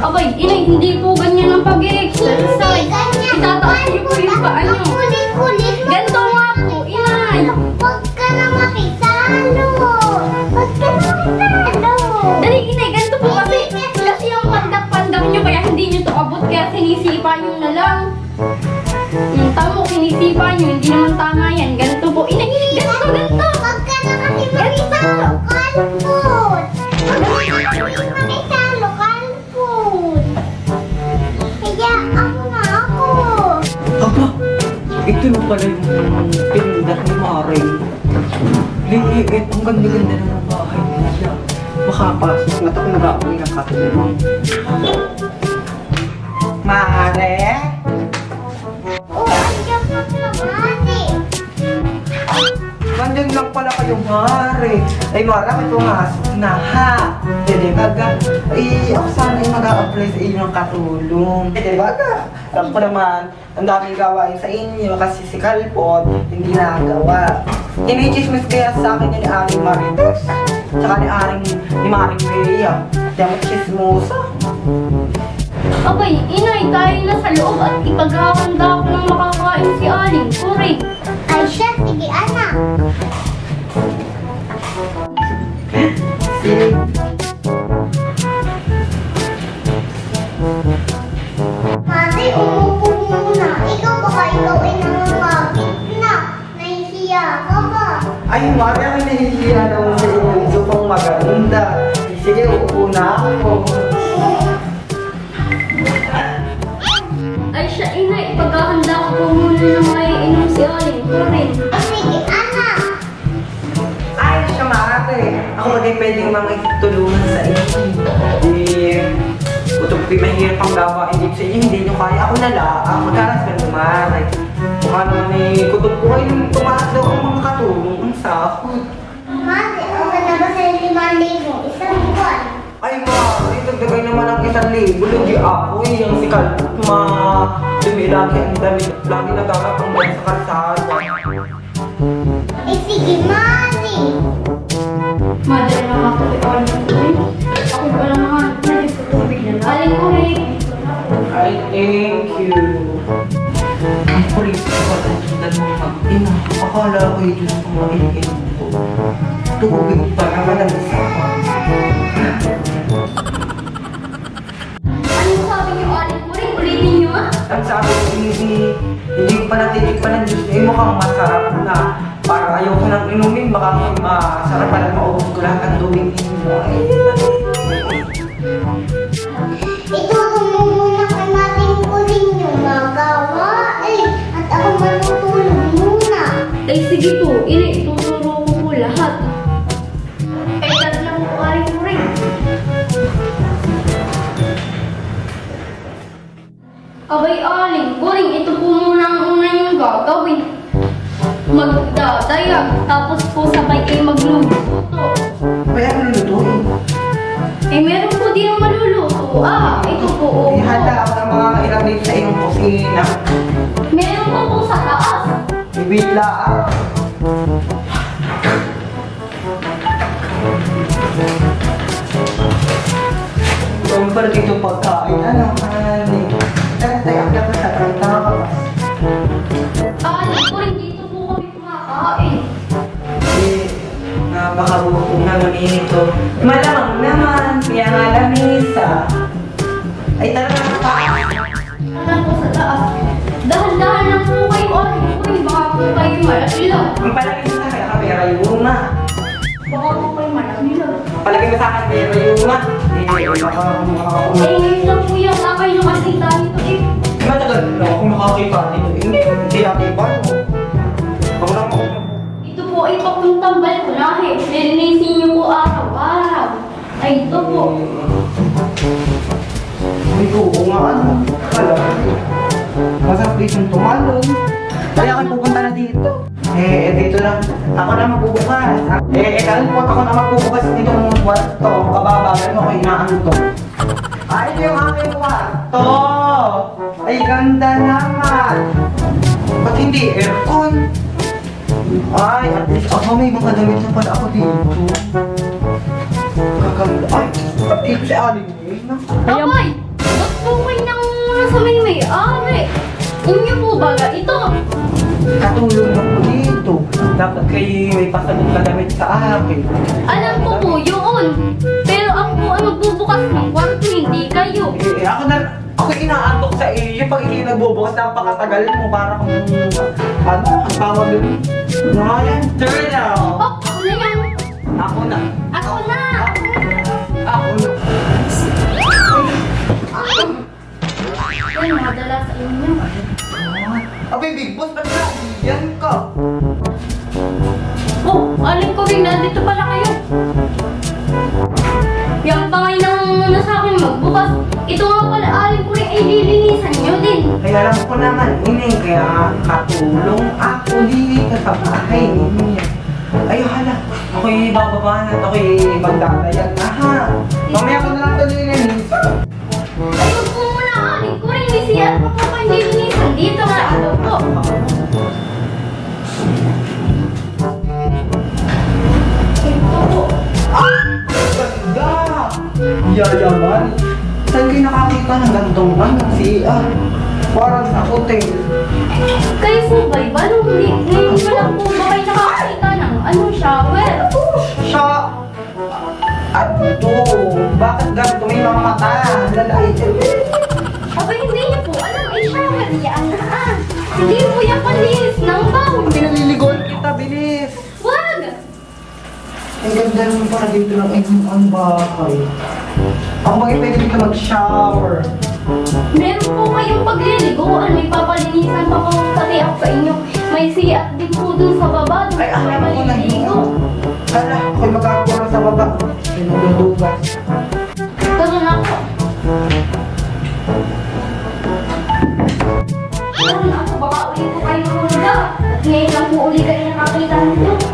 Abay, inay, hindi po ganyan ang pag-exercise. Itataas niyo po yung paa niyo. Kulit-kulit. Ganito nga po, inay. Huwag ka na makisalo. Huwag ka na makisalo. Dali, inay, ganito po kasi. Kasi yung pandak-pandak niyo, kaya hindi niyo to abot, kaya sinisipa niyo na lang. Yung tamo, sinisipa niyo, hindi naman tama yan. Ganito po, inay, ganito, ganito. Huwag ka na kasi makisalo. Kalpot. Ito na pala yung pinundak ni Maring. Liit, ang ganda-ganda na ng bahay nila. Makapasok na ito kung nag-aapoy ng katulong. Mare? Oh, andiyan ka naman eh. Nandyan lang pala kayo, Mare. Ay, Mara, may pumasok na, ha? Dede, baga. Ay, ako sana ay mag-a-apply sa inyo ng katulong. Dede, baga. Alam ko naman, ang daming gawain sa inyo kasi si Kalpot hindi nagawa. Inichismis kaya sa akin ni Aring Marites. Tsaka ni Aring, ni Maring Bea. Mo chismosa. Abay, inay, tayo na sa loob at ipaghahanda ko ng makakain ako daw sa inyong supang maganda. Sige, uupo na ako. Ay siya, inay, ipaghahanda ko po muna ng maiinom si Aling. Sige anak. Ay, siya Mari. Ako magay pwedeng mga tulungan sa inyo. Eh, kutub ko'y mahirap ang gawain dito sa inyo. Hindi nyo kaya. Ako na lang. Magkaras ka ni Mari. Mukha naman eh, kutub ko ay tumaas daw ang mga katulong. Ang sahod. Mate, okay na ba limang libo? Isang buwan. Ay, ma, itagdagay naman ang isang libo. Lugi ako eh. Yung si Kalpot, ma, dumi lagi ang dami. Lagi nagkakatang dahil sa kalsada. Eh sige, mate. Madali na nga po kay Aling. Kuring. Ako pa lang nga, nagis ko tubig na lang. Aling, kuring. Ay, thank you. Ang kulit ko pa ang sundan mong mag-ina. Akala ko yung Diyos kong makikin ko. Tubig pa naman ang usapan. Ano sabi niyo, Aling? Kuring, ulitin niyo. Ang sabi ko, hindi, hindi ko pa natitikpan ng Diyos eh, mukhang masarap na. Para ayoko nang inumin, baka masarap pa lang maubos ko lahat ng tubig. Ay, gagawin. Magdadayag, tapos po sabay kayo magluluto. Kaya ano lutuin? Eh, meron po din ang maluluto. Ah, ito po. oh. Ihanda ako ng mga dito sa iyong kusina. Meron po po sa taas. Ibigla ako. Kung pala dito pagkain, napakabuko naman ito. Malamang naman, kaya nga lamisa. Ay, tara na pa. Alam po sa taas. Dahan-dahan lang po kayo, Aling. Kuring, baka po kayo malakilap. Ang palagay sa akin, kapera yuma. Baka po kayo malakilap. Palagay mo sa akin, kapera yuma. Eh, baka Eh, ngayon lang po yan. Akay nyo kasi tayo ito eh. Matagal na ako nakakita dito. Hindi, hindi natin ba ko, oo nga ano. Dito yung tumalon. Kaya kayo pupunta na dito. Eh, eh, dito lang. Ako na magbubukas. Eh, eh, dahil po ako na magbubukas dito ng kwarto. Kababagan mo ko inaanto. Ay, ito yung aking kwarto. Ay, ganda naman. Ba't hindi aircon? Ay, at least ako may mga damit na pala ako dito. Kakanda. Ay, ito si Aling May, no? Abay! Ba't po kayo nang nasa may may-ari? Inyo po ba ito? Katulong na po dito. Dapat kayo may pasagot na damit sa akin. Alam ko po yun. Pero ako po ang magbubukas ng kwarto, hindi kayo. Eh, eh, ako na, ako inaantok sa iyo. Pag hindi nagbubukas, napakatagal mo. Para kung, ano, ang tawag dun. Ryan Turner. Oh, na yan. Na. Ako na! Abay, Big Boss, ba't na? Yan ka. Oh, alin ko rin, nandito pala kayo. Yan pa ngayon ang muna sa akin magbukas. Ito nga pala, alin ko rin ay lilinisan nyo din. Kaya alam ko naman, ini, kaya katulong ako dito sa bahay ninyo. Ay, hala, ako'y bababa na, ako'y magdadayag na ha. Mamaya ko na lang ito nilinisan. Yayaman! Saan kayo nakakita ng gantong ano, CR? Parang sa hotel. Kayo po ba? Nung hindi, ngayon pa lang po ba kayo nakakita ng ano, shower? Siya! Ano? Bakit ganito may mga mata? Lalaki. Aba, hindi niyo po alam, ay shower yan. Ah, hindi po yan panlinis ng bowl. Pinaliligon kita, bilis! Wag! Ang ganda naman pala dito ng inyong ang bahay. Ako bakit pwede dito mag-shower? Meron po kayong pagliliguan, may papalinisan pa po pati ako sa inyo. May siyat din po dun sa baba, dun Ay, alam ko na yun. Hala, ako'y magkakaroon sa baba. Pinagdudugas. Tara na ako. Tara na ako, baka uli po kayo huluga. At ngayon lang po uli kayo nakakita nito.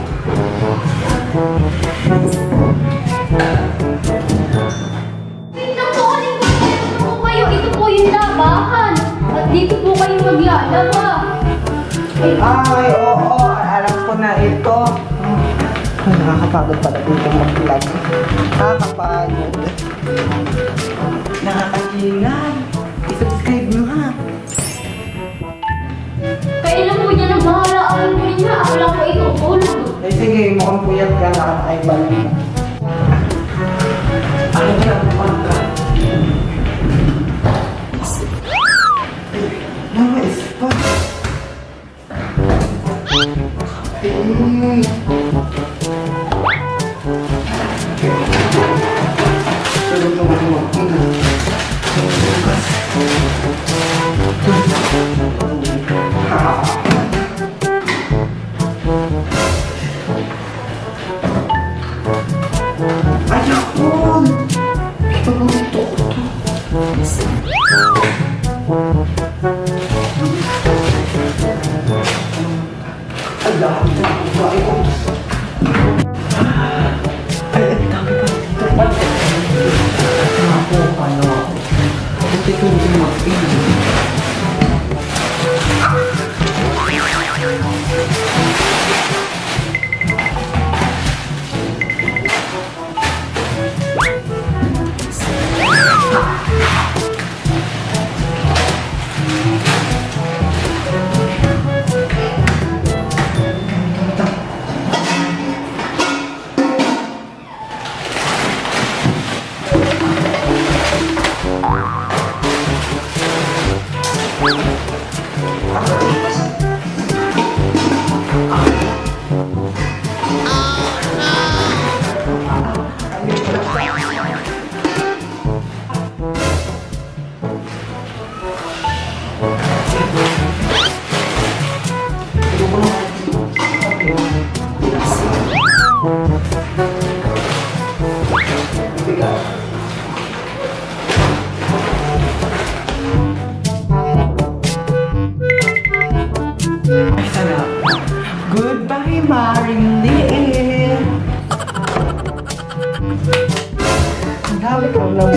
Dito po kayo maglalaba. Ay, oo, alam ko na ito. Ay, nakakapagod pala dito mag-vlog. Nakakapagod. Nakakahingan. I-subscribe nyo ha. Kailan po niya nang bahala ang niya? Ako lang po itutulog. Eh sige, mukhang puyat ka na ay balik na. Ano ba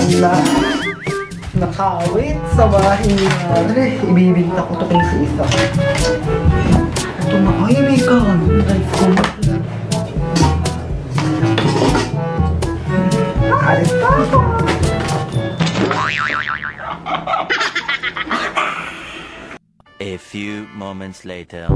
namula. Nakawit sa bahay ni Madre. Ibibinta ko to kay sa isa. Ito na. Ay, may ko na. Alis pa ako. A few moments later.